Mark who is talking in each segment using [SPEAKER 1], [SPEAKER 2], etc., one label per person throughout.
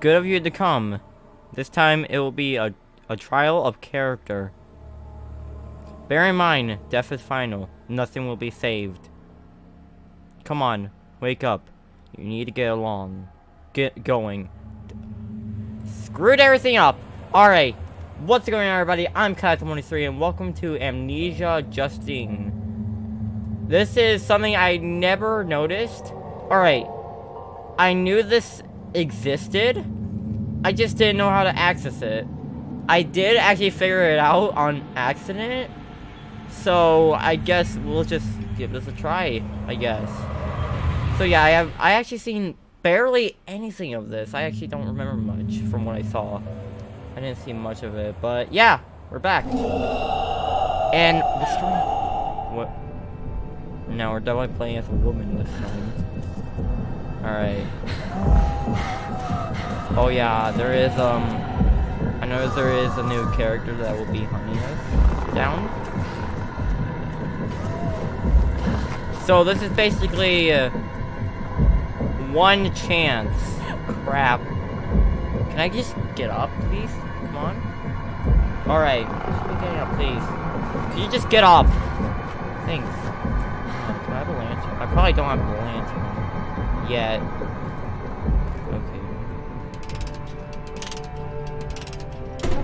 [SPEAKER 1] Good of you to come. This time it will be a, a trial of character. Bear in mind, death is final. Nothing will be saved. Come on, wake up. You need to get along. Get going. Screwed everything up. Alright, what's going on everybody? I'm Kyle23 and welcome to Amnesia Justine. This is something I never noticed. Alright, I knew this existed. I just didn't know how to access it. I did actually figure it out on accident. So I guess we'll just give this a try, I guess. So yeah, I have I actually seen barely anything of this. I actually don't remember much from what I saw. I didn't see much of it, but yeah, we're back. And the story what now we're definitely playing as a woman this time. Alright. Oh yeah, there is um I know there is a new character that will be hunting us down. So this is basically uh, one chance. Crap. Can I just get up, please? Come on. Alright. Get up, please. Can you just get up? Thanks. Do I have a lantern? I probably don't have a lantern. Yet. Okay.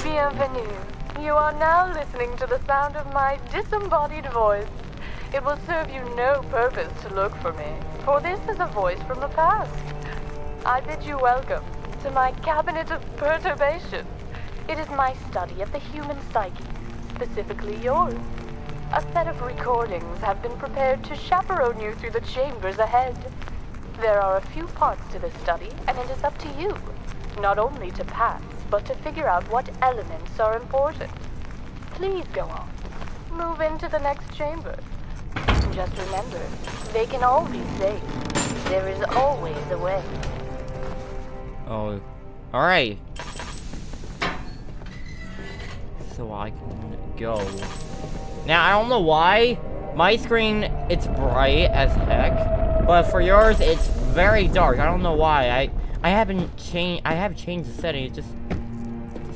[SPEAKER 2] Bienvenue. You are now listening to the sound of my disembodied voice. It will serve you no purpose to look for me, for this is a voice from the past. I bid you welcome to my cabinet of perturbation. It is my study of the human psyche, specifically yours. A set of recordings have been prepared to chaperone you through the chambers ahead. There are a few parts to this study, and it is up to you, not only to pass, but to figure out what elements are important. Please go on. Move into the next chamber. Just remember, they can all be saved. There is always a way.
[SPEAKER 1] Oh, alright. So I can go. Now, I don't know why. My screen, it's bright as heck. But for yours, it's very dark. I don't know why. I I haven't changed. I have changed the setting. It just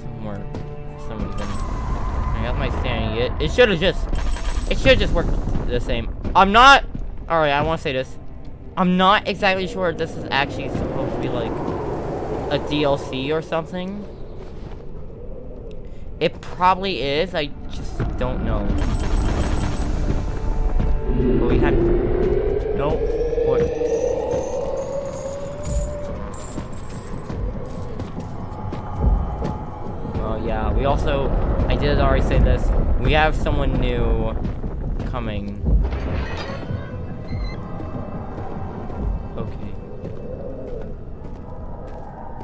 [SPEAKER 1] somewhere, for some reason. I got my standing. It it should have just. It should just work the same. I'm not... Alright, I want to say this. I'm not exactly sure if this is actually supposed to be, like, a DLC or something. It probably is. I just don't know. But we had... No. What? Oh, yeah. We also... I did already say this. We have someone new coming. Okay.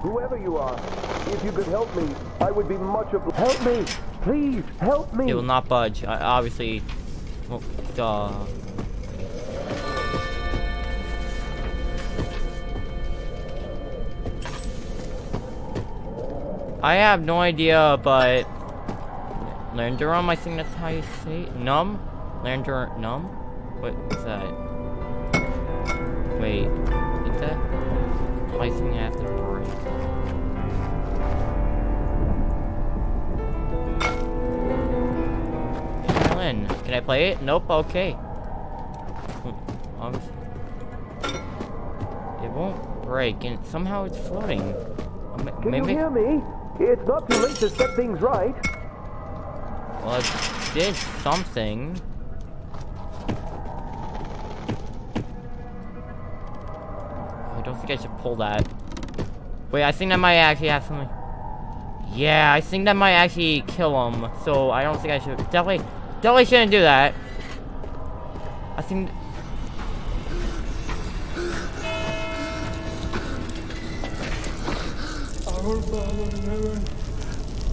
[SPEAKER 3] Whoever you are, if you could help me, I would be much obliged. Help me! Please, help me!
[SPEAKER 1] It will not budge. I, obviously. Well, duh. I have no idea, but Landerum, I think that's how you say it. Num? Lander Num? What is that? Wait, is that placing after break? Lynn, can I play it? Nope, okay. It won't break, and somehow it's floating.
[SPEAKER 3] Um, can Maybe... you hear me? It's not too late to set things right.
[SPEAKER 1] Well, it did something. I don't think I should pull that. Wait, I think that might actually have something. Yeah, I think that might actually kill him. So I don't think I should. Definitely, definitely shouldn't do that. I think.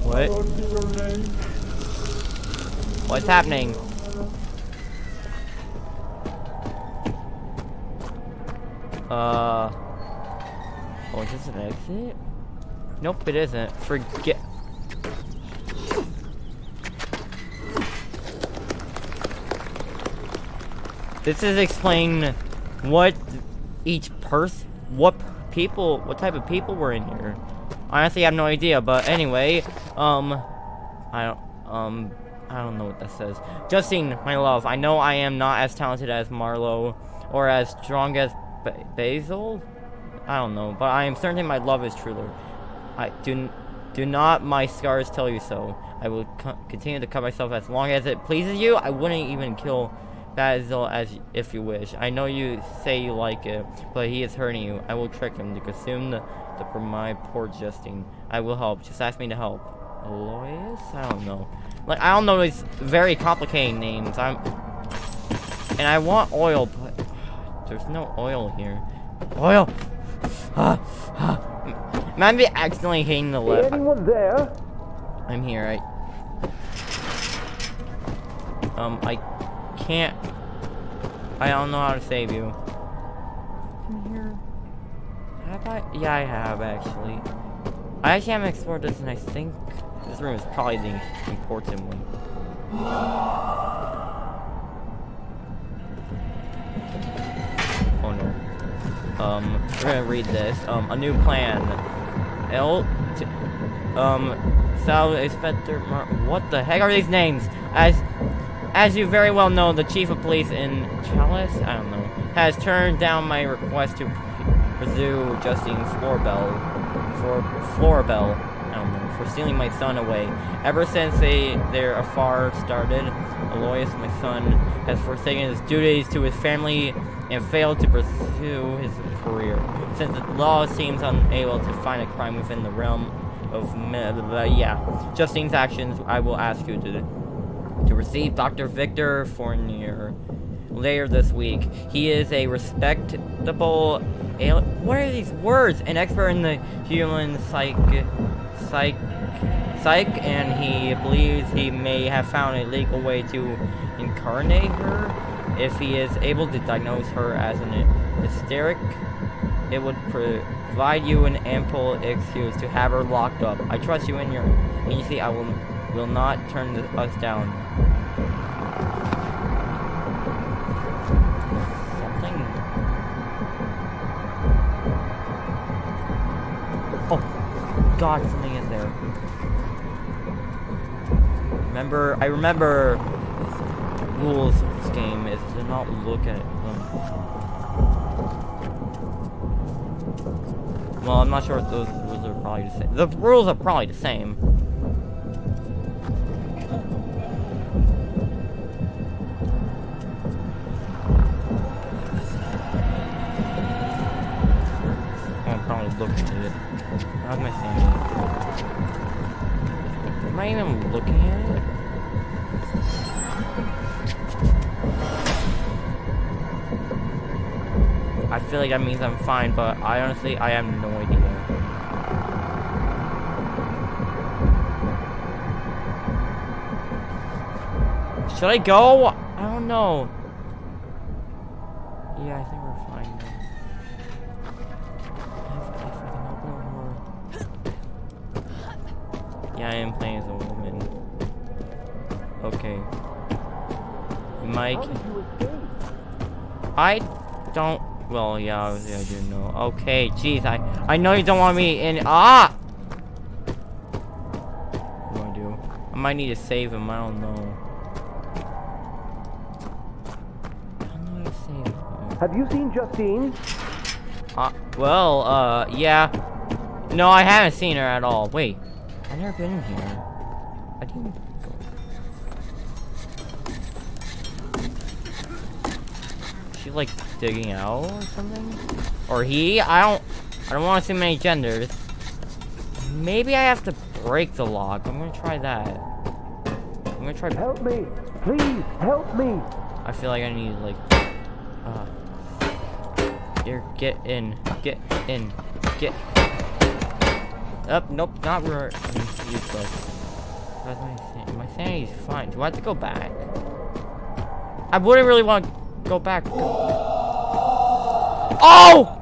[SPEAKER 1] What? What's happening? Uh. Oh, is this an exit? Nope, it isn't. Forget. This is explain what each person, what people, what type of people were in here. Honestly, I have no idea. But anyway, um, I don't, um, I don't know what that says. Justine, my love, I know I am not as talented as Marlowe or as strong as ba Basil. I don't know, but I am certain my love is truer. I do, do not my scars tell you so. I will co continue to cut myself as long as it pleases you. I wouldn't even kill Basil as if you wish. I know you say you like it, but he is hurting you. I will trick him to consume the, the my poor Justine. I will help. Just ask me to help. Aloysius? I don't know. Like I don't know these very complicated names. I'm and I want oil, but there's no oil here. Oil. Ah, ah. Might be accidentally hitting the left.
[SPEAKER 3] Anyone there?
[SPEAKER 1] I'm here. I um I can't. I don't know how to save you. Have I? Yeah, I have actually. I actually haven't explored this, and I think this room is probably the important one. Oh no. Um, we're gonna read this. Um, a new plan. L. T um, Sal Inspector. Mar what the heck are these names? As as you very well know, the chief of police in Chalice, I don't know, has turned down my request to pursue Justine Florbelle, for don't know, for stealing my son away. Ever since they their affair started, Aloysius, my son, has forsaken his duties to his family and failed to pursue his career. Since the law seems unable to find a crime within the realm of yeah, Justine's actions, I will ask you to to receive Dr. Victor Fournier later this week. He is a respectable alien. What are these words? An expert in the human psych, psych, psych, and he believes he may have found a legal way to incarnate her. If he is able to diagnose her as an hysteric, it would provide you an ample excuse to have her locked up. I trust you in your agency. I will will not turn us down. Something. Oh, God, something in there. Remember, I remember rules of this game is to not look at them. Well, I'm not sure if those rules are probably the same. The rules are probably the same. Like that means I'm fine, but I honestly, I have no idea. Should I go? I don't know. Yeah, I think we're fine now. Yeah, I am playing as a woman. Okay. Mike. I don't. Well, yeah, obviously I do know. Okay, jeez, I I know you don't want me in. Ah. What do I do? I might need to save him. I don't know. I don't know how to save him.
[SPEAKER 3] Have you seen Justine?
[SPEAKER 1] Uh, well, uh, yeah. No, I haven't seen her at all. Wait. I've never been in here. I didn't go. She like digging out or something? Or he? I don't I don't want to see many genders. Maybe I have to break the lock. I'm gonna try that. I'm gonna try
[SPEAKER 3] Help me! Please, help me!
[SPEAKER 1] I feel like I need like uh here, get in. Get in. Get up, oh, nope, not re useless. How's my san my sanity's fine. Do I have to go back? I wouldn't really want to go back. Oh!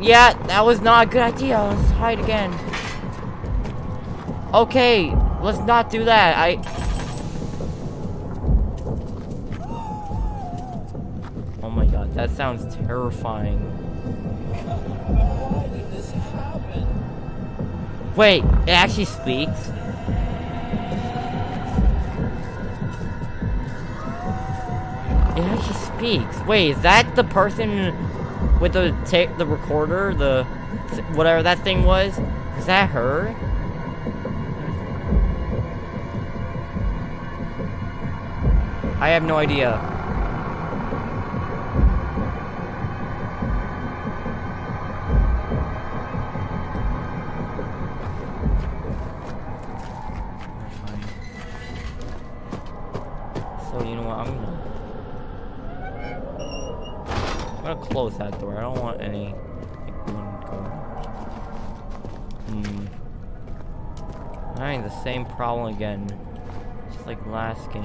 [SPEAKER 1] Yeah, that was not a good idea. Let's hide again. Okay, let's not do that. I. Oh my god, that sounds terrifying. Wait, it actually speaks? It actually speaks. Wait, is that the person with the the recorder, the whatever that thing was? Is that her? I have no idea. Problem again, just like last game.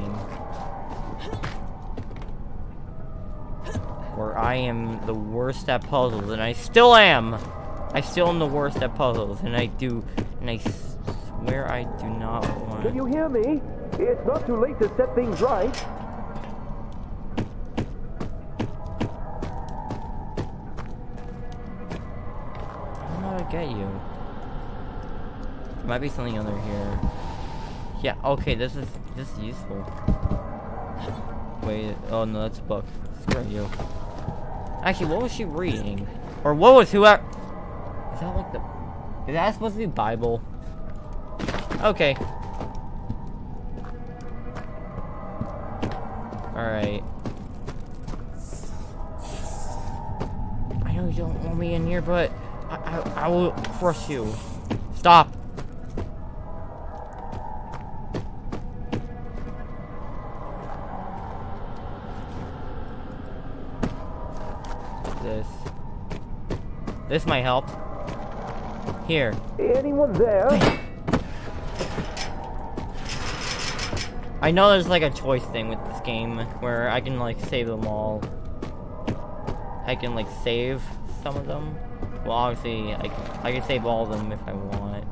[SPEAKER 1] Where I am the worst at puzzles, and I still am. I still am the worst at puzzles, and I do, and I swear I do not want.
[SPEAKER 3] Can you hear me? It's not too late to set things right.
[SPEAKER 1] How don't know how to get you? There might be something under here. Yeah, okay, this is this is useful. Wait, oh no, that's a book. Screw you. Actually, what was she reading? Or what was whoever? Is that like the? Is that supposed to be Bible? Okay. Alright. I know you don't want me in here, but I, I, I will crush you. Stop. This might help. Here.
[SPEAKER 3] Anyone there?
[SPEAKER 1] I know there's like a choice thing with this game where I can like save them all. I can like save some of them. Well, obviously, I can, I can save all of them if I want.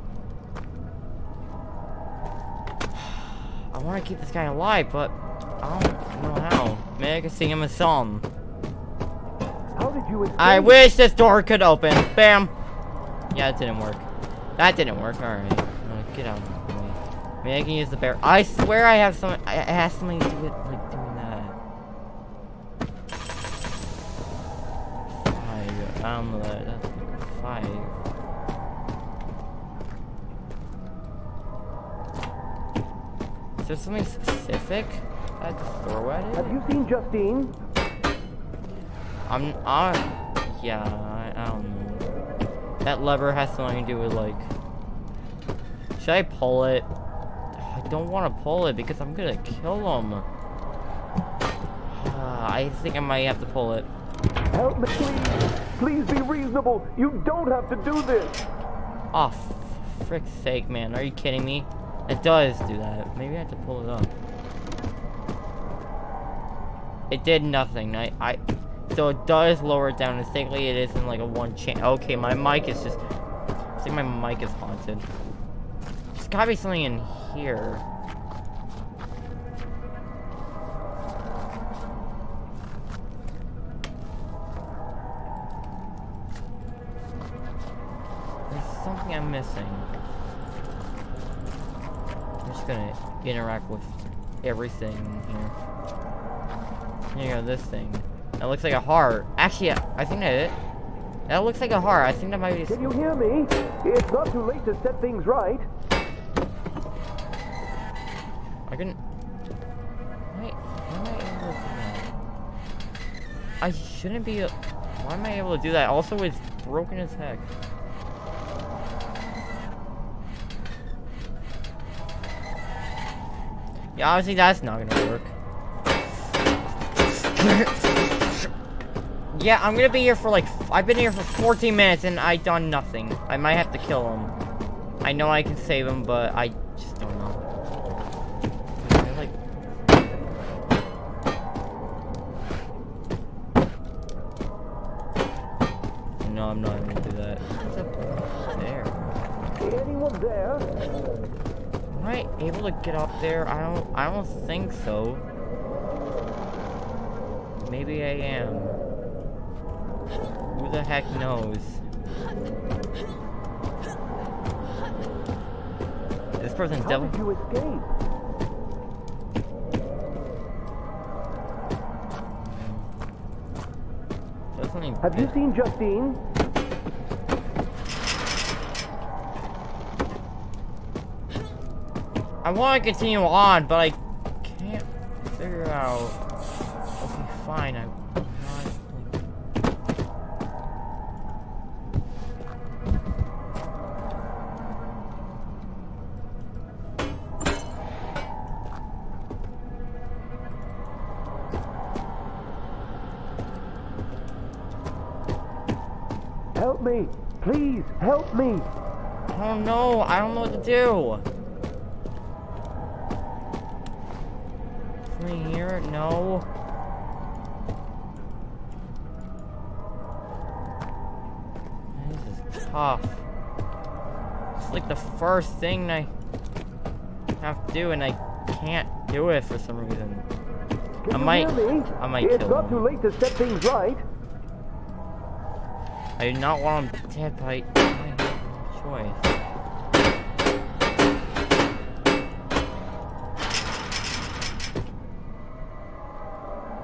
[SPEAKER 1] I want to keep this guy alive, but I don't know how. Maybe I can sing him a song. I wish this door could open. Bam. Yeah, it didn't work. That didn't work. All right. Uh, Get out of the way. Maybe I can use the bear. I swear I have some. I has something to do with like doing that. Five. I don't. That's like five. Is there something specific I just throw at it?
[SPEAKER 3] Have you seen Justine?
[SPEAKER 1] I'm, I, yeah, I, I don't know. That lever has something to do with like. Should I pull it? I don't want to pull it because I'm gonna kill him. Uh, I think I might have to pull it.
[SPEAKER 3] Help me, please. Please be reasonable. You don't have to do this.
[SPEAKER 1] Oh, frick's sake, man! Are you kidding me? It does do that. Maybe I have to pull it up. It did nothing. I, I, so it does lower it down. Mistakenly, it isn't like a one chance. Okay, my mic is just. I think my mic is haunted. There's gotta be something in here. There's something I'm missing. I'm just gonna interact with everything here. Here you go, this thing. That looks like a heart. Actually, I think that it. That looks like a heart. I think that might be.
[SPEAKER 3] Can you hear me? It's not too late to set things right.
[SPEAKER 1] I can. Wait, am I able to do that? I shouldn't be. Why am I able to do that? Also, it's broken as heck. Yeah, obviously that's not gonna work. yeah, I'm gonna be here for like. I've been here for 14 minutes and I done nothing. I might have to kill him. I know I can save him, but I just don't know. They're like. No, I'm not gonna do that. What's up there?
[SPEAKER 3] Anyone there?
[SPEAKER 1] Am I able to get up there? I don't. I don't think so. heck knows? This person's
[SPEAKER 3] How. Did you escape? Have you seen Justine?
[SPEAKER 1] I want to continue on, but I
[SPEAKER 3] Help me! Please, help me!
[SPEAKER 1] Oh no, I don't know what to do. Something here? No. This is tough. It's like the first thing I have to do, and I can't do it for some reason.
[SPEAKER 3] Can
[SPEAKER 1] I might- I might
[SPEAKER 3] It's
[SPEAKER 1] kill
[SPEAKER 3] not
[SPEAKER 1] him.
[SPEAKER 3] too late to set things right.
[SPEAKER 1] I do not want him dead, have no choice.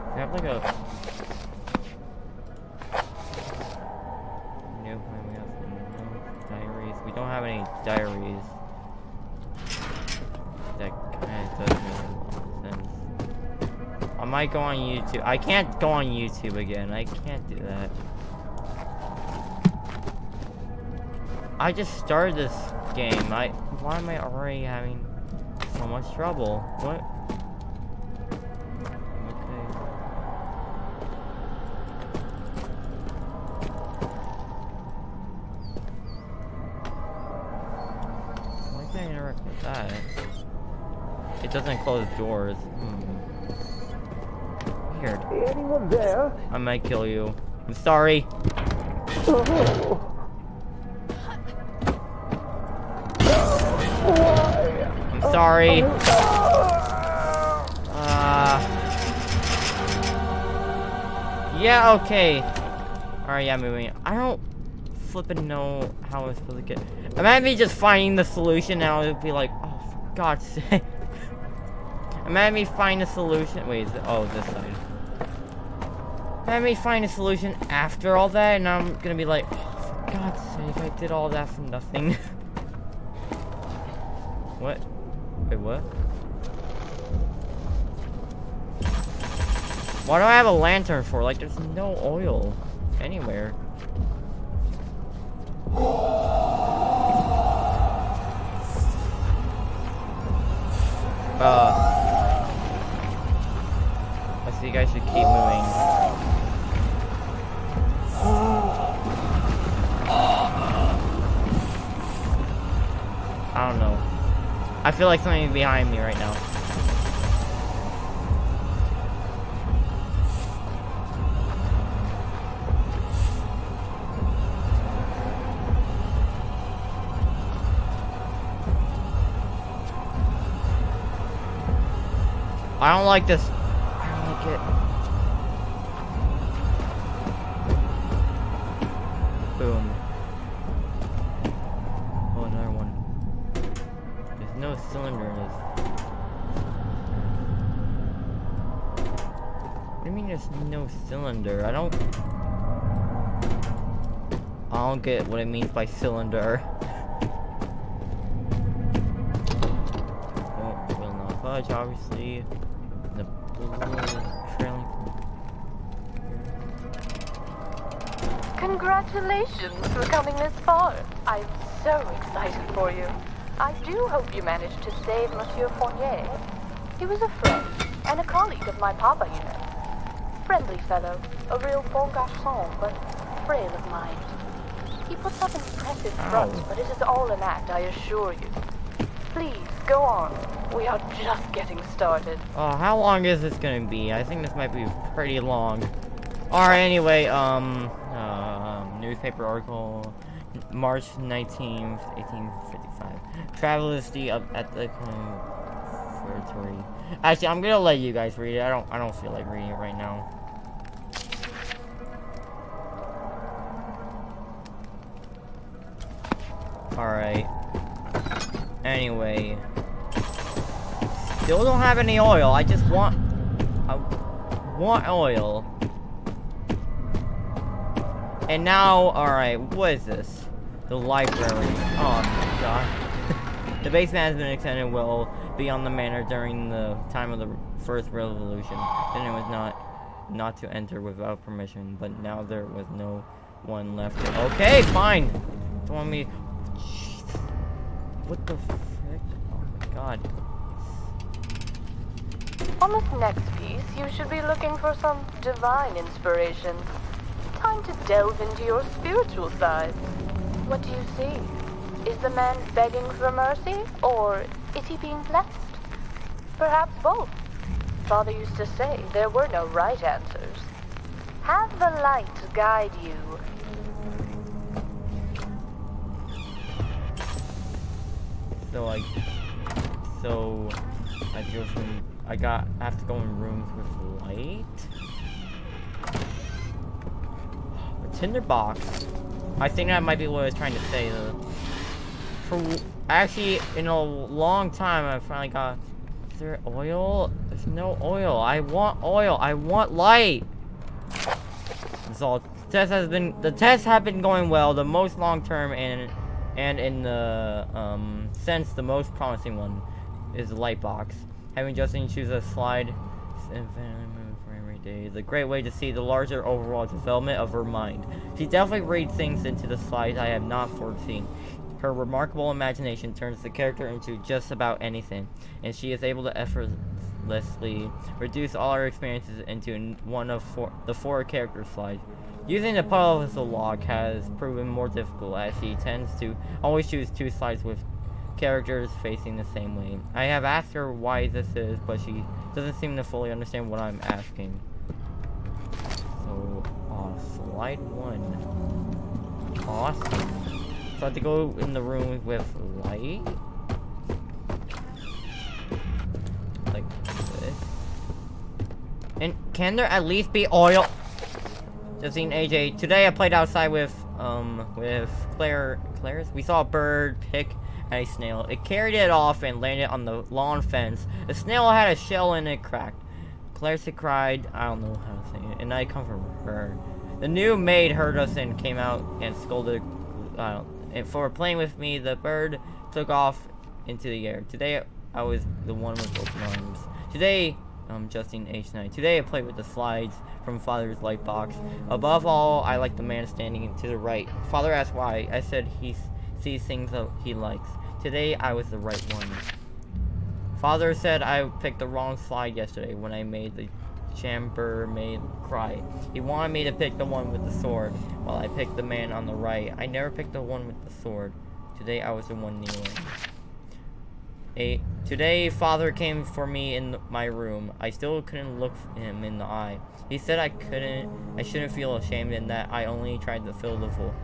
[SPEAKER 1] I have like a no, we have no diaries. We don't have any diaries. That kind of does make sense. I might go on YouTube. I can't go on YouTube again. I can't do that. I just started this game. I why am I already having so much trouble? What? Okay. Why can't I interact with that? It doesn't close doors. Hmm. Weird.
[SPEAKER 3] Anyone there?
[SPEAKER 1] I might kill you. I'm sorry.
[SPEAKER 3] Oh.
[SPEAKER 1] I'm sorry. Uh. Yeah, okay. Alright, yeah, moving. I don't flipping know how I'm supposed to get. Imagine me just finding the solution now, it'd be like, oh, for God's sake. Imagine me find a solution. Wait, it? Oh, this side. Imagine me find a solution after all that, and I'm gonna be like, oh, for God's sake, I did all that for nothing. what? Wait, what? Why do I have a lantern for? Like, there's no oil anywhere. Uh, I see you guys should keep moving. I don't know. I feel like something behind me right now. I don't like this. I don't like it. Get what it means by cylinder. Oh, will not budge, obviously. The trailing.
[SPEAKER 2] Congratulations for coming this far. I'm so excited for you. I do hope you managed to save Monsieur Fournier. He was a friend and a colleague of my papa, you know. Friendly fellow, a real bon garçon, but frail of mind. He puts up an impressive fronts,
[SPEAKER 1] Ow.
[SPEAKER 2] but it is all an act, I assure you. Please, go on. We are just getting started.
[SPEAKER 1] Oh, how long is this gonna be? I think this might be pretty long. Alright, anyway, um, um, newspaper article, March 19th, 1855. Travesty up at the conservatory. Actually, I'm gonna let you guys read it. I don't, I don't feel like reading it right now. Alright. Anyway. Still don't have any oil. I just want... I want oil. And now, alright, what is this? The library. Oh, god. the basement has been extended will be on the manor during the time of the first revolution. Then it was not not to enter without permission, but now there was no one left. Okay, fine. Don't want me. What the frick? Oh my god.
[SPEAKER 2] On this next piece, you should be looking for some divine inspiration. Time to delve into your spiritual side. What do you see? Is the man begging for mercy, or is he being blessed? Perhaps both. Father used to say there were no right answers. Have the light guide you.
[SPEAKER 1] So like, so I go from I got I have to go in rooms with light. A tinder box. I think that might be what I was trying to say. Though. For actually, in a long time, I finally got. Is there oil? There's no oil. I want oil. I want light. So the test has been the tests have been going well. The most long term and and in the um, sense the most promising one is the light box. Having Justin choose a slide for every day is a great way to see the larger overall development of her mind. She definitely reads things into the slides I have not foreseen. Her remarkable imagination turns the character into just about anything, and she is able to effortlessly reduce all her experiences into one of four, the four character slides. Using the puzzle log has proven more difficult as she tends to always choose two sides with characters facing the same way. I have asked her why this is, but she doesn't seem to fully understand what I'm asking. So, uh, slide one. Awesome. So I have to go in the room with light. Like this. And can there at least be oil? Justine AJ, today I played outside with, um, with Claire, Claire's? We saw a bird pick a snail. It carried it off and landed on the lawn fence. The snail had a shell and it cracked. Claire cried, I don't know how to say it, and I comforted her. The new maid heard us and came out and scolded uh, and for playing with me. The bird took off into the air. Today I was the one with open arms. Today, um, Justine H9. Today I played with the slides from Father's light box. Above all, I like the man standing to the right. Father asked why. I said he sees things that he likes. Today, I was the right one. Father said I picked the wrong slide yesterday when I made the chambermaid cry. He wanted me to pick the one with the sword, while I picked the man on the right. I never picked the one with the sword. Today, I was the one kneeling. A, today, father came for me in my room. I still couldn't look him in the eye. He said I couldn't, I shouldn't feel ashamed and that I only tried to fill the, vo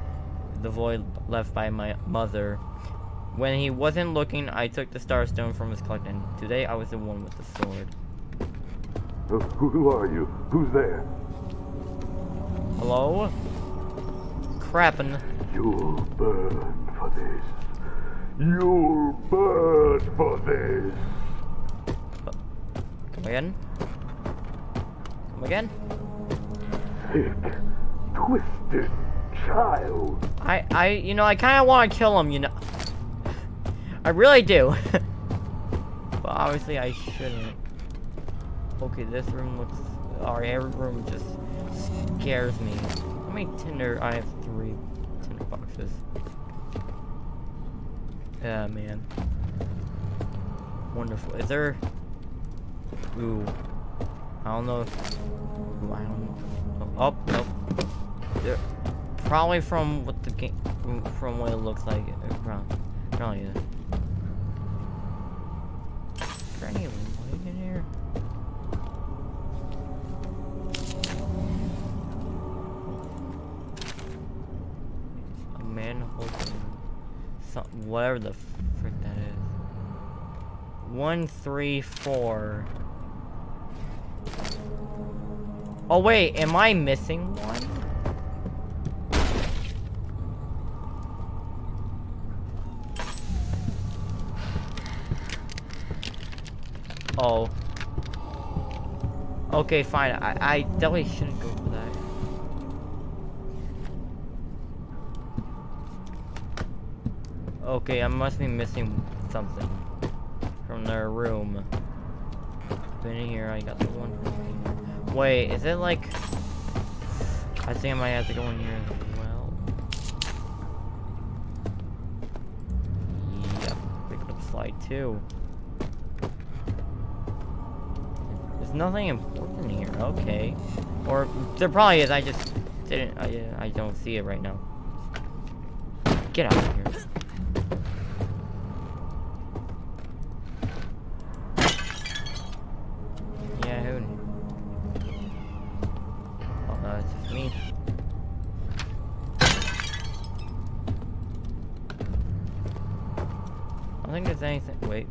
[SPEAKER 1] the void left by my mother. When he wasn't looking, I took the Starstone from his collection. Today, I was the one with the sword.
[SPEAKER 3] Who are you? Who's there?
[SPEAKER 1] Hello? Crappin'.
[SPEAKER 3] You'll burn for this. You'll burn for this.
[SPEAKER 1] Come again? Come again?
[SPEAKER 3] Sick, twisted child.
[SPEAKER 1] I, I, you know, I kind of want to kill him, you know. I really do. but obviously I shouldn't. Okay, this room looks... Alright, every room just scares me. How many tinder? I have three tinder boxes. Yeah, man. Wonderful. Is there... Ooh. I don't know if... Ooh, I don't know. Oh, nope. There, probably from what the game... From what it looks like. Uh, probably, probably is. Is there any light in here? whatever the frick that is. One, three, four. Oh wait, am I missing one? Oh. Okay, fine. I, I definitely shouldn't go Okay, I must be missing something from their room. Been in here, I got the one. Wait, is it like... I think I might have to go in here as well. Yep, pick up slide two. There's nothing important here, okay. Or, there probably is, I just didn't, I, I don't see it right now. Get out of here. Yeah, who knew? Oh it's just me. I don't think there's anything. Wait.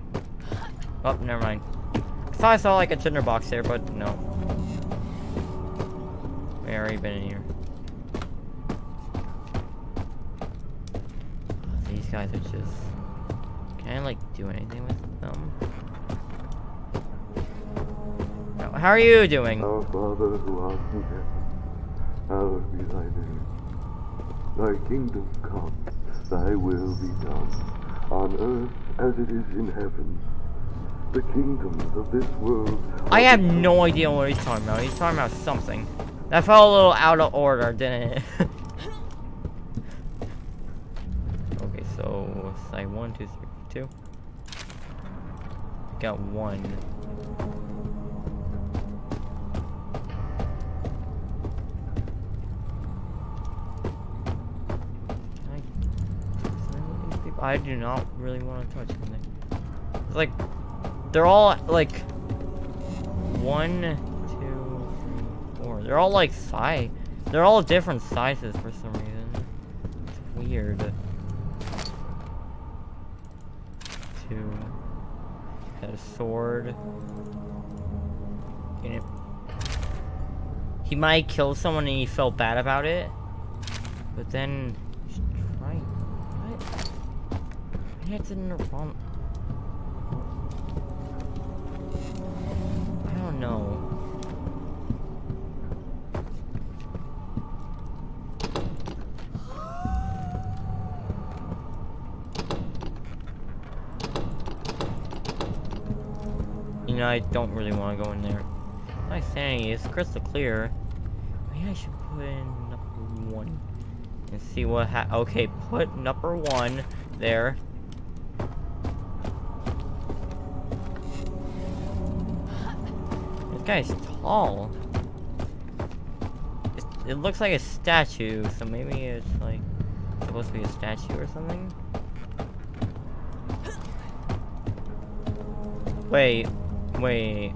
[SPEAKER 1] Oh, never mind. I thought I saw like a tinder box there, but no. We already been in here. These guys are just. Can I like do anything with them? How are you doing?
[SPEAKER 4] Our Father who art in heaven, hallowed be thy name. Thy kingdom come, thy will be done, on earth as it is in heaven. The kingdoms of this world.
[SPEAKER 1] I have no idea what he's talking about. He's talking about something. That felt a little out of order, didn't it? okay, so side one, two, three, two. Got one. I do not really want to touch anything. Like they're all like one, two, three, four. They're all like size. They're all different sizes for some reason. It's weird. Two. Got a sword. It- He might kill someone and he felt bad about it. But then he's trying. What? Maybe it's in the wrong. I don't know. You know, I don't really want to go in there. My sanity is crystal clear. Maybe I should put in number one and see what ha- Okay, put number one there. This guy's tall. It looks like a statue, so maybe it's like supposed to be a statue or something. Wait, wait.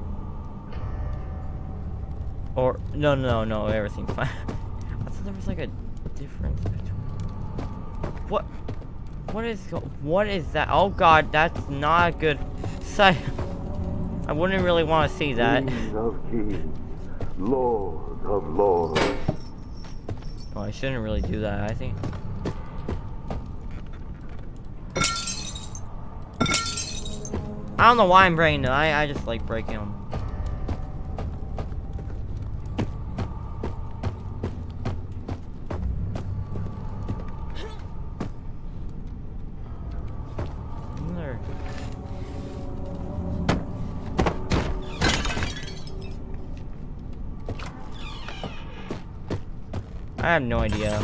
[SPEAKER 1] Or no, no, no, everything's fine. I thought there was like a difference between. What? What is, what is that? Oh God, that's not a good sight. I wouldn't really want to see that.
[SPEAKER 4] King of kings, Lord of lords.
[SPEAKER 1] Oh, I shouldn't really do that. I think. I don't know why I'm breaking it. I I just like breaking them. I have no idea.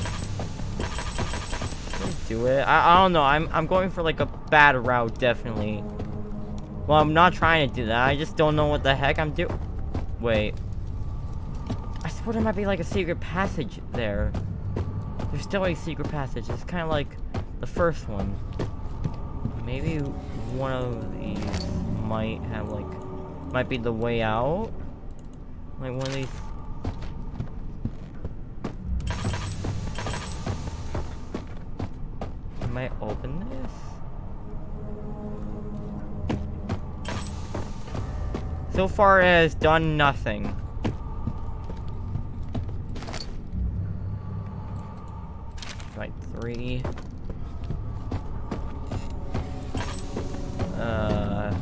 [SPEAKER 1] Do it. I, I don't know. I'm I'm going for like a bad route, definitely. Well, I'm not trying to do that. I just don't know what the heck I'm doing. Wait. I swear there might be like a secret passage there. There's still a secret passage. It's kind of like the first one. Maybe one of these might have like, might be the way out. Like one of these. So far it has done nothing. Right, three. Uh,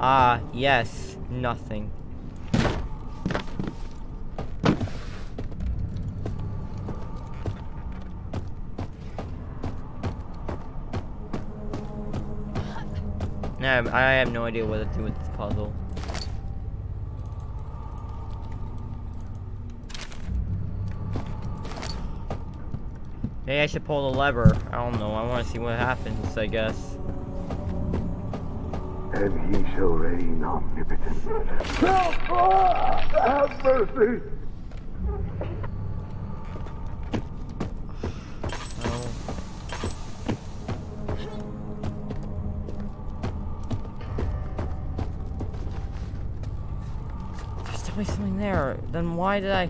[SPEAKER 1] Ah, yes. Nothing. No, I have no idea what to do with this puzzle. Maybe I should pull the lever. I don't know. I want to see what happens, I guess.
[SPEAKER 4] And he shall reign omnipotent. Help! Ah, have mercy!
[SPEAKER 1] Oh. There's always something there. Then why did I...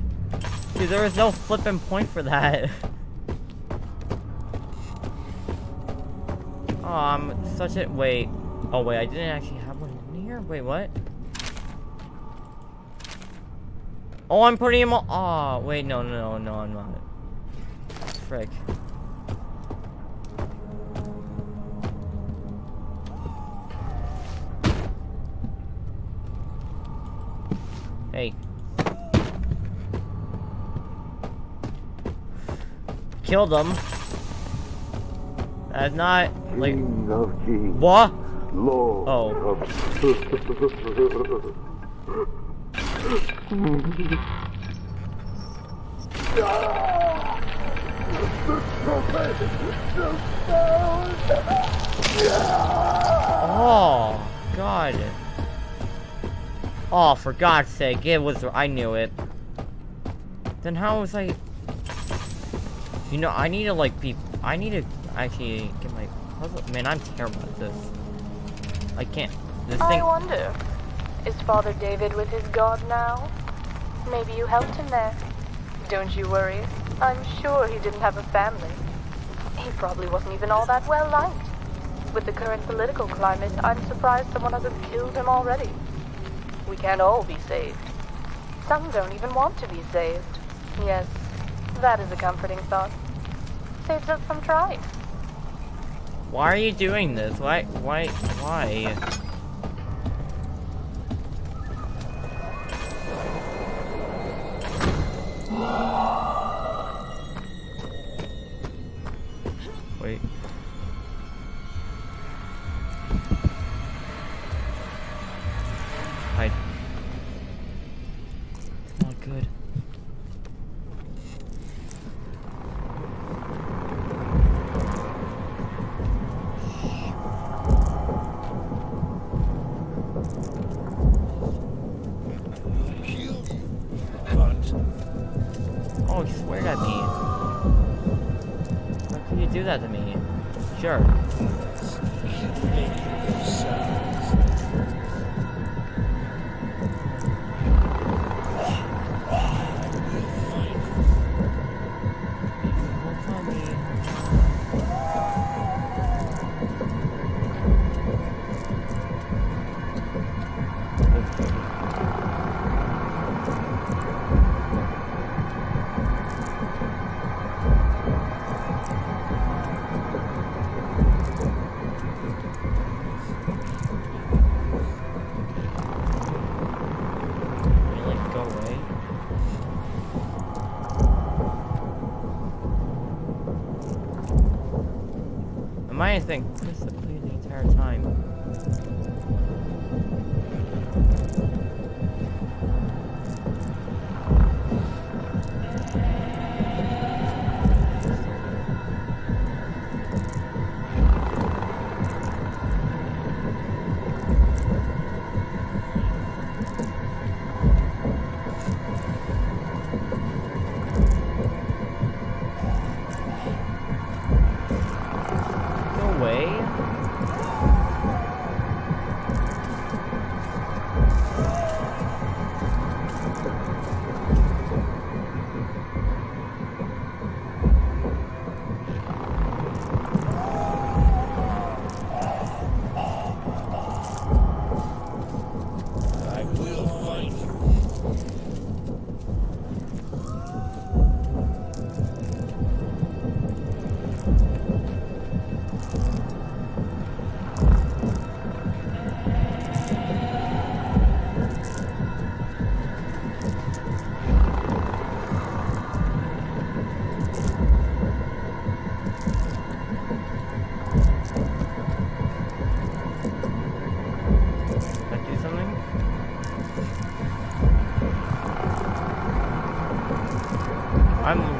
[SPEAKER 1] Dude, there was no flipping point for that. oh, I'm such a... Wait. Oh, wait, I didn't actually have one in here? Wait, what? Oh, I'm putting him on... Oh, wait, no, no, no, I'm not. Frick. Hey. Killed them. That's not like
[SPEAKER 4] King of kings.
[SPEAKER 1] what?
[SPEAKER 4] Lord
[SPEAKER 1] Oh. Oh God. Oh, for God's sake, it was. I knew it. Then how was I? You know, I need to like be. I need to actually get my puzzle. Man, I'm terrible at this. I can't. This
[SPEAKER 2] I
[SPEAKER 1] thing.
[SPEAKER 2] wonder, is Father David with his God now? Maybe you helped him there. Don't you worry. I'm sure he didn't have a family. He probably wasn't even all that well liked. With the current political climate, I'm surprised someone hasn't killed him already. We can't all be saved. Some don't even want to be saved. Yes, that is a comforting thought. Saves us from trying.
[SPEAKER 1] Why are you doing this? Why? Why? Why? Wait. Hide. Am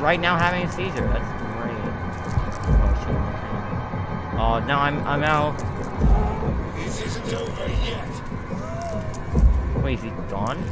[SPEAKER 1] right now having a seizure. That's great. Oh, shit. Oh, now I'm I'm out.
[SPEAKER 5] This isn't over yet.
[SPEAKER 1] Wait, is he gone?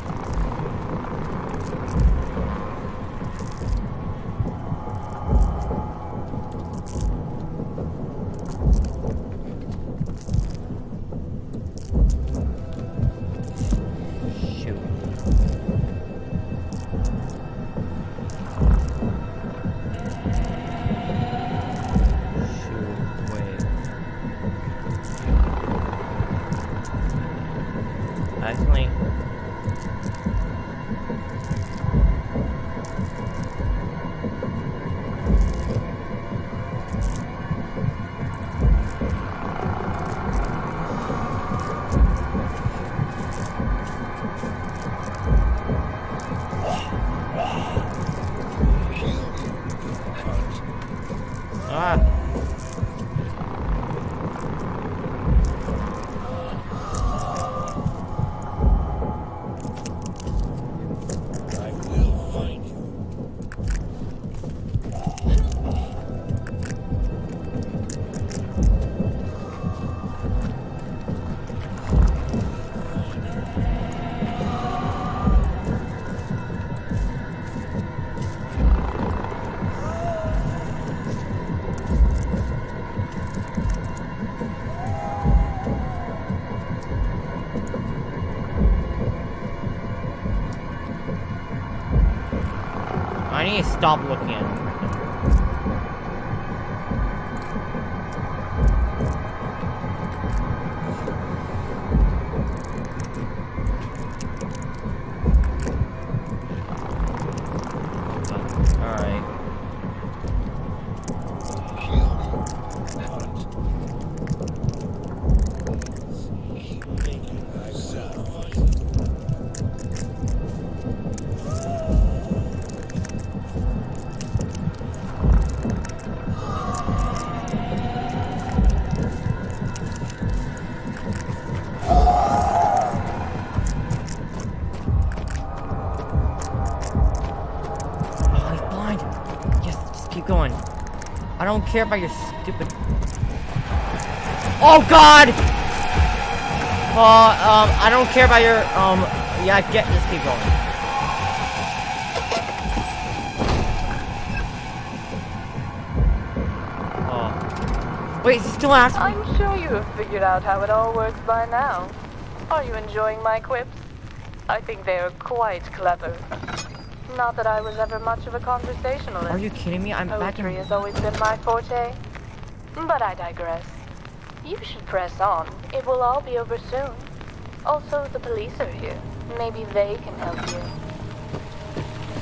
[SPEAKER 5] I
[SPEAKER 1] need to stop looking at him. Alright. I don't care about your stupid. Oh God! Uh, um, I don't care about your um. Yeah, get. Just keep going. Oh. Wait, is still me?
[SPEAKER 2] I'm sure you have figured out how it all works by now. Are you enjoying my quips? I think they are quite clever. Not that I was ever much of a conversationalist.
[SPEAKER 1] Are you kidding me? I'm back
[SPEAKER 2] Poetry
[SPEAKER 1] in.
[SPEAKER 2] has always been my forte. But I digress. You should press on. It will all be over soon. Also, the police are here. Maybe they can help you.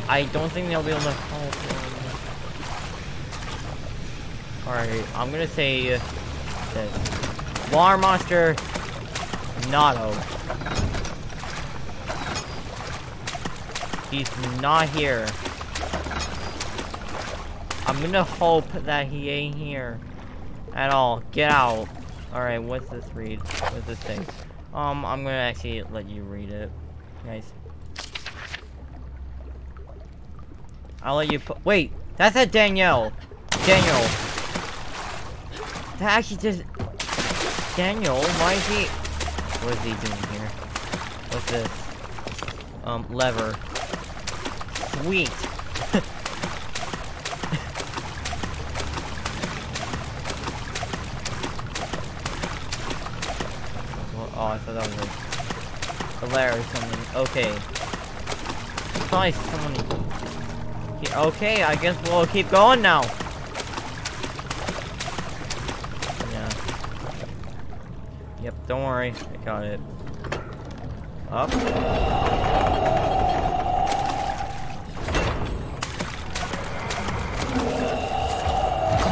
[SPEAKER 1] I don't think they'll be able to help him. Alright, I'm gonna say uh, that Water Monster Nato. He's not here. I'm gonna hope that he ain't here at all. Get out. Alright, what's this read? What's this thing? Um, I'm gonna actually let you read it. Nice. I'll let you put. Wait, that's a Danielle. Daniel. That actually just. Daniel, why is he? What is he doing here? What's this? Um, lever. Sweet. Oh, I thought that was like or something. Okay. Probably someone. Okay, I guess we'll keep going now. Yeah. Yep, don't worry. I got it. Up.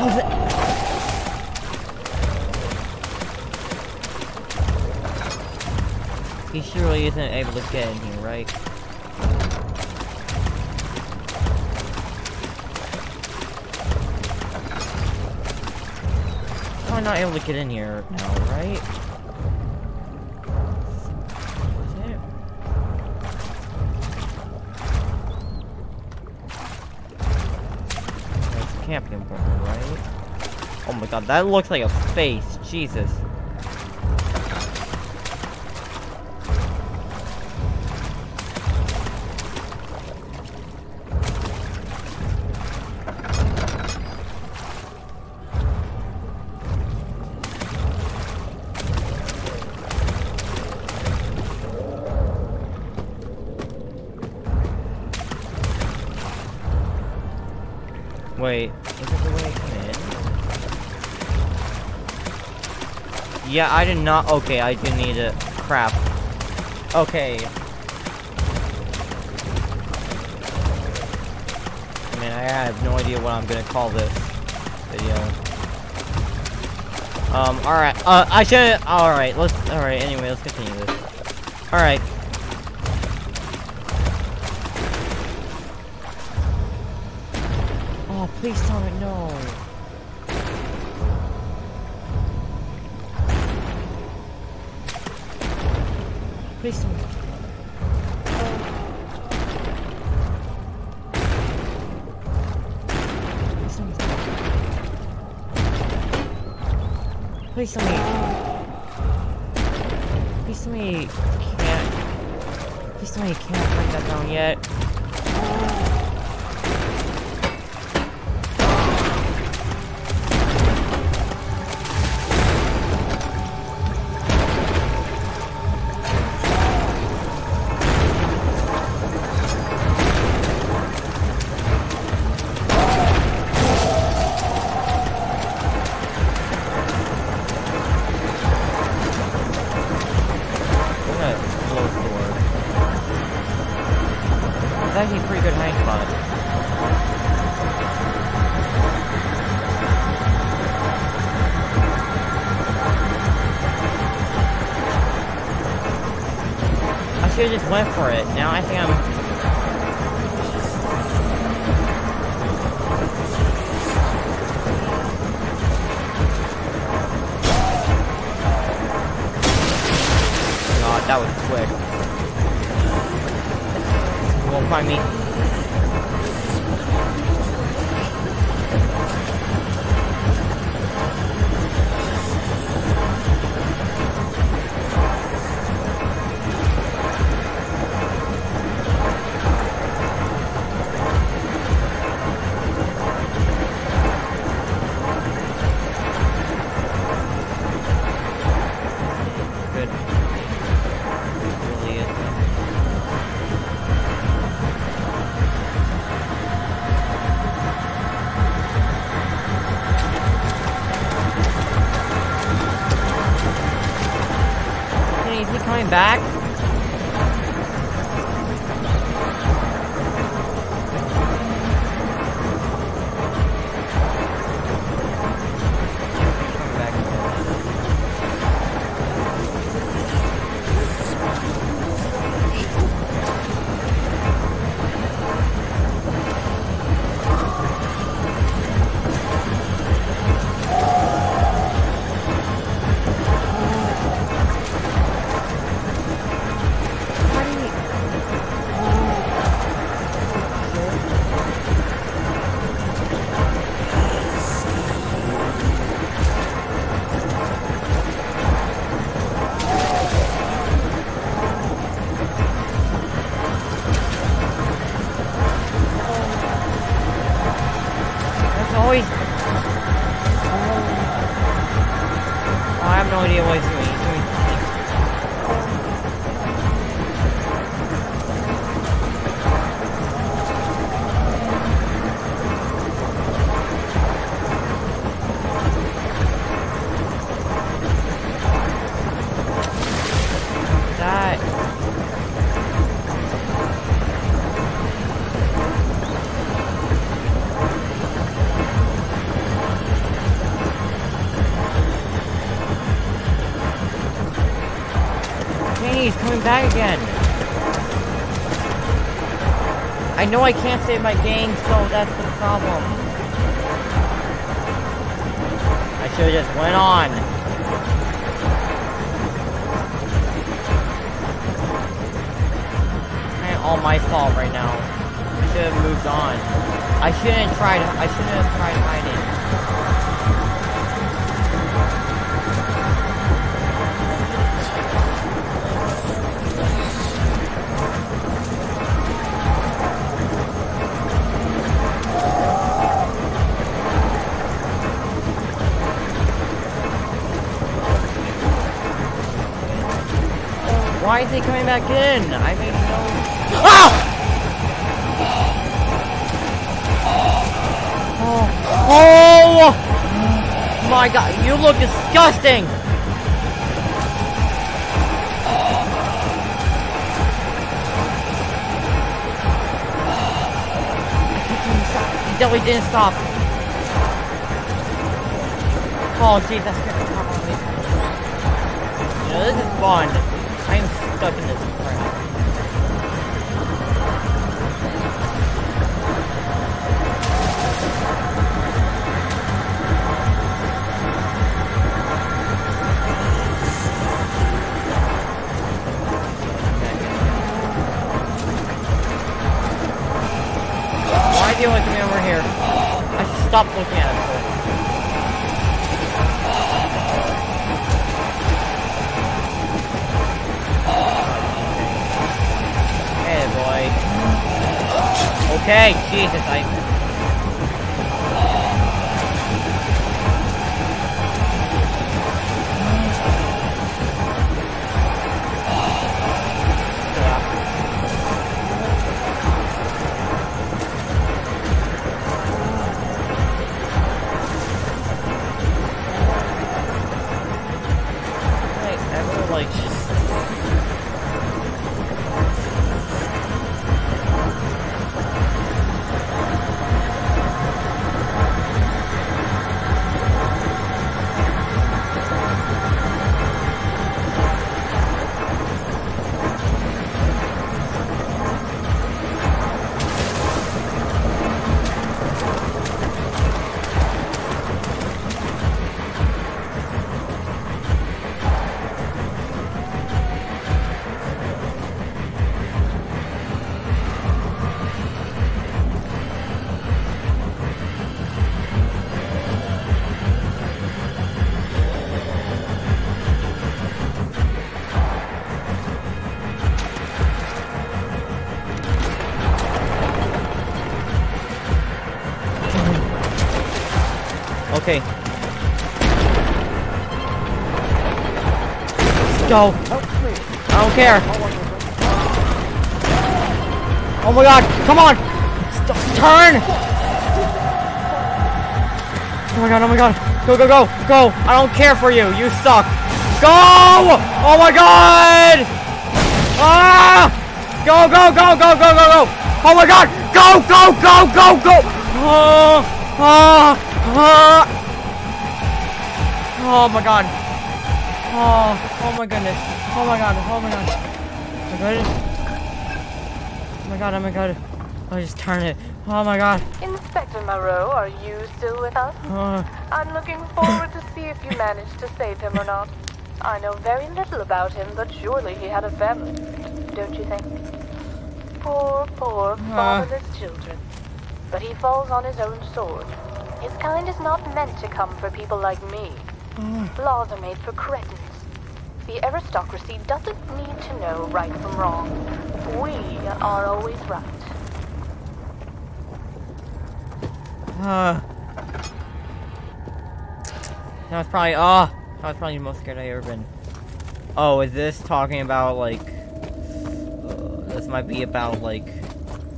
[SPEAKER 1] He surely isn't able to get in here, right? Probably not able to get in here now, right? God, that looks like a face. Jesus. Yeah, I did not- okay, I did need it. Crap. Okay. I mean, I have no idea what I'm gonna call this video. Um, alright, uh, I should- alright, let's- alright, anyway, let's continue this. Alright. Please tell me. Please tell me. Please tell me. Please tell me you can't. Please tell me you can't break that down yet. Should've just went for it. Now I think I'm... coming back again. I know I can't save my game, so that's the problem. I should have just went on. Kinda all my fault right now. I should have moved on. I shouldn't to. I shouldn't have tried hiding. He coming back in? I made no. Ah! Oh! Oh! My God! You look disgusting. He definitely didn't stop. Oh, jeez, that's gonna come on me. This is fun. In this. Why you look me over here? I should stop looking at it. Boy. Okay, Jesus, I. go. I don't care. Oh my god, come on! St turn! Oh my god, oh my god. Go, go, go, go! I don't care for you, you suck! Go! Oh my god! Ah! Go, go, go, go, go, go, go! Oh my god! Go, go, go, go, go! Oh, oh, oh. Oh my god. Oh, oh my goodness. Oh my god, oh my god. Oh my god. Oh my god, oh my god. I just turn it. Oh my god.
[SPEAKER 2] Inspector Moreau, are you still with us?
[SPEAKER 1] Uh,
[SPEAKER 2] I'm looking forward to see if you managed to save him or not. I know very little about him, but surely he had a family. Don't you think? Poor, poor, fatherless children. But he falls on his own sword. His kind is not meant to come for people like me. Laws are made for cretins. The aristocracy doesn't need to know right from wrong. We are always right.
[SPEAKER 1] uh. That was probably, oh, that was probably the most scared I've ever been. Oh, is this talking about, like, uh, this might be about, like,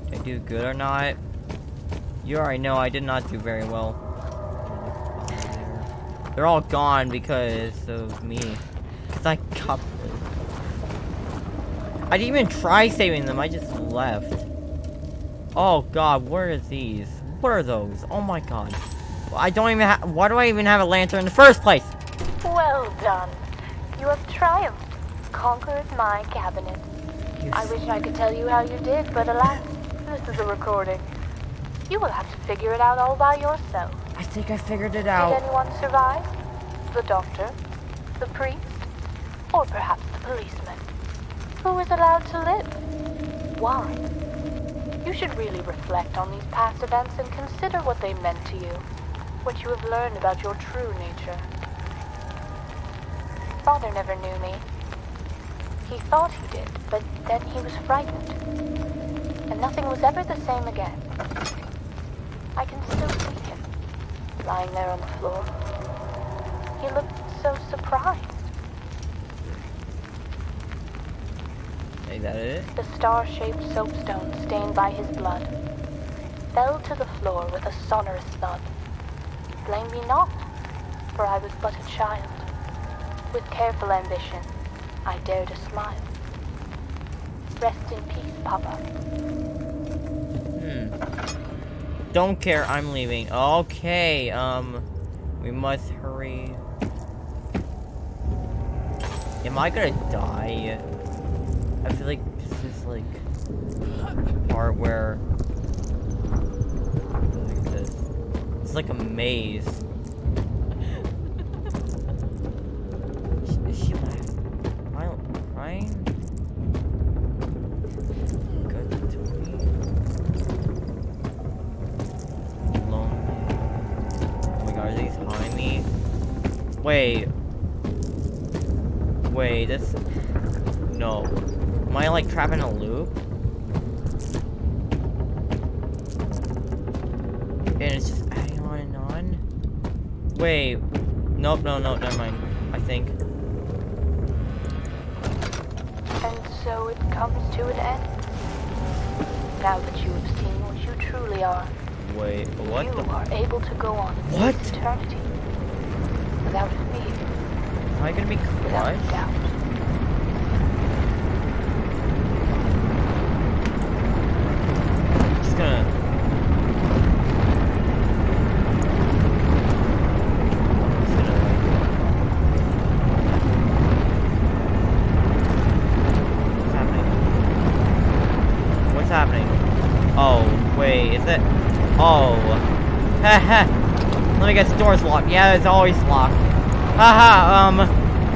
[SPEAKER 1] did I do good or not? You already know I did not do very well. They're all gone because of me. Cause I got I didn't even try saving them, I just left. Oh god, where are these? What are those? Oh my god. I don't even have- why do I even have a lantern in the first place?
[SPEAKER 2] Well done. You have triumphed, conquered my cabinet. I wish I could tell you how you did, but alas, this is a recording. You will have to figure it out all by yourself.
[SPEAKER 1] I think I figured it out.
[SPEAKER 2] Did anyone survive? The doctor? The priest? Or perhaps the policeman? Who is allowed to live? Why? You should really reflect on these past events and consider what they meant to you, what you have learned about your true nature. Father never knew me. He thought he did, but then he was frightened. And nothing was ever the same again. I can still see him, lying there on the floor. He looked so surprised.
[SPEAKER 1] Is that it?
[SPEAKER 2] The star-shaped soapstone stained by his blood fell to the floor with a sonorous thud. Blame me not, for I was but a child. With careful ambition, I dared to smile. Rest in peace, Papa.
[SPEAKER 1] Hmm. Don't care, I'm leaving. Okay, um, we must hurry. Am I gonna die? I feel like this is like part where this. It's like a maze. Is- she laughing? Am I crying? Good to me. Am I like trapped in a loop? And it's just adding on and on? Wait. Nope, no, no, never mind. I think.
[SPEAKER 2] And so it comes to an end. Now that you have seen what you truly are,
[SPEAKER 1] Wait, what
[SPEAKER 2] you are able to go on
[SPEAKER 1] What?
[SPEAKER 2] eternity without fear,
[SPEAKER 1] Am I gonna be
[SPEAKER 2] without
[SPEAKER 1] crushed?
[SPEAKER 2] doubt.
[SPEAKER 1] What's happening? Oh, wait, is it? Oh. Haha. Let me guess, the door's locked. Yeah, it's always locked. Haha, um,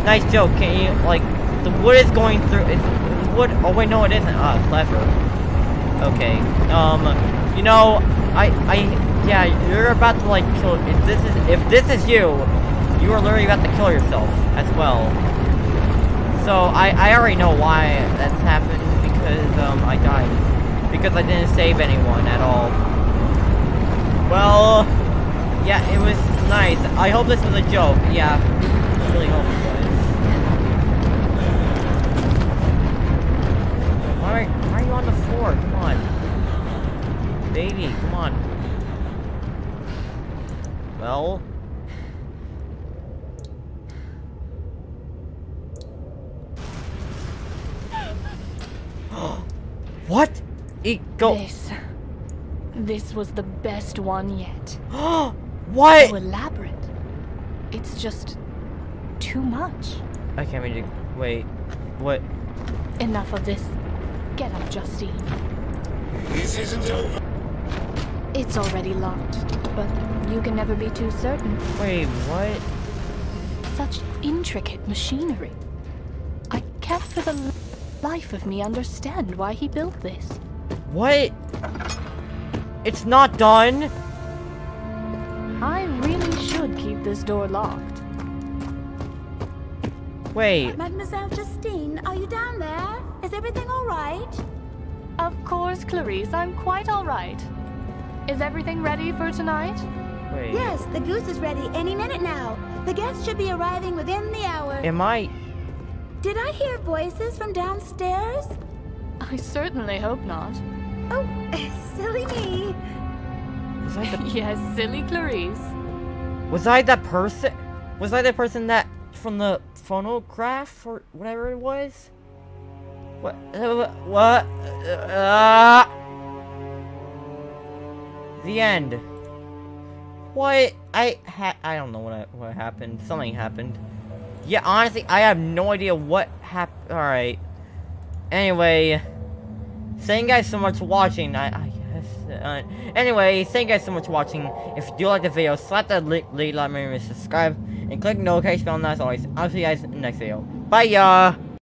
[SPEAKER 1] nice joke. Can you, like, the wood is going through, it's, wood, oh wait, no it isn't. Ah, clever. Okay. Um, you know, I, I, yeah, you're about to like kill. If this is, if this is you, you are literally about to kill yourself as well. So I, I already know why that's happened because um I died because I didn't save anyone at all. Well, yeah, it was nice. I hope this was a joke. Yeah, I really hope Baby, come on. Well. what? It go.
[SPEAKER 6] This. This was the best one yet.
[SPEAKER 1] what?
[SPEAKER 6] So elaborate. It's just too much.
[SPEAKER 1] I can't read it. Wait. What?
[SPEAKER 6] Enough of this. Get up, Justine.
[SPEAKER 5] This isn't over.
[SPEAKER 6] It's already locked, but you can never be too certain.
[SPEAKER 1] Wait, what?
[SPEAKER 6] Such intricate machinery. I can't for the life of me understand why he built this.
[SPEAKER 1] What? It's not done.
[SPEAKER 6] I really should keep this door locked.
[SPEAKER 1] Wait.
[SPEAKER 7] Mademoiselle Justine, are you down there? Is everything all right?
[SPEAKER 6] Of course, Clarice, I'm quite all right. Is everything ready for tonight?
[SPEAKER 1] Wait.
[SPEAKER 7] Yes, the goose is ready any minute now. The guests should be arriving within the hour.
[SPEAKER 1] Am I?
[SPEAKER 7] Did I hear voices from downstairs?
[SPEAKER 6] I certainly hope not.
[SPEAKER 7] Oh, silly me.
[SPEAKER 1] Was I the?
[SPEAKER 6] yes, silly Clarice.
[SPEAKER 1] Was I that person? Was I the person that from the phonograph or whatever it was? What? Uh, what? Uh, the end. What? I ha I don't know what I, what happened. Something happened. Yeah, honestly, I have no idea what happened. All right. Anyway, thank you guys so much for watching. I, I guess. Uh, anyway, thank you guys so much for watching. If you do like the video, slap that like, like, like, subscribe, and click the notification bell. And as always, I'll see you guys in the next video. Bye, y'all.